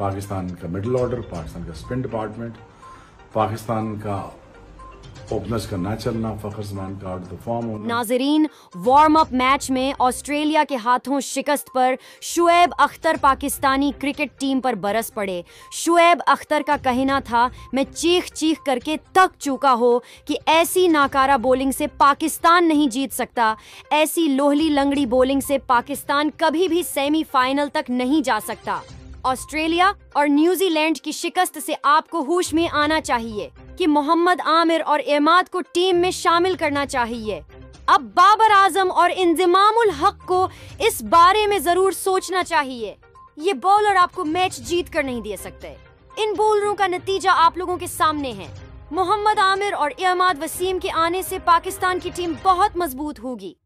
पाकिस्तान का middle order Pakistan का spin department Pakistan का ओपनर्स का ना चलना फखर जमान का आउट द फॉर्म नाजरीन वार्म अप मैच में ऑस्ट्रेलिया के हाथों शिकस्त पर शुएब अख्तर पाकिस्तानी क्रिकेट टीम पर बरस पड़े। शुएब अख्तर का कहना था, मैं चीख चीख करके तक चुका हो कि ऐसी नाकारा बॉलिंग से पाकिस्तान नहीं जीत सकता। ऐसी लोहली लंगड़ी बॉलिंग से पाकिस्तान कभी भी सेमीफाइनल तक नहीं जा सकता। ऑस्ट्रेलिया और न्यूजीलैंड की शिकस्त से आपको होश में आना चाहिए कि मोहम्मद आमिर और एमाद को टीम में शामिल करना चाहिए। अब बाबर आज़म और इंजमामुल हक को इस बारे में ज़रूर सोचना चाहिए। ये बॉलर आपको मैच जीत कर नहीं दे सकते। इन बॉलरों का नतीजा आप लोगों के सामने है। मोहम्मद आमिर और एमाद वसीम के आने से पाकिस्तान की टीम बहुत मज़बूत होगी।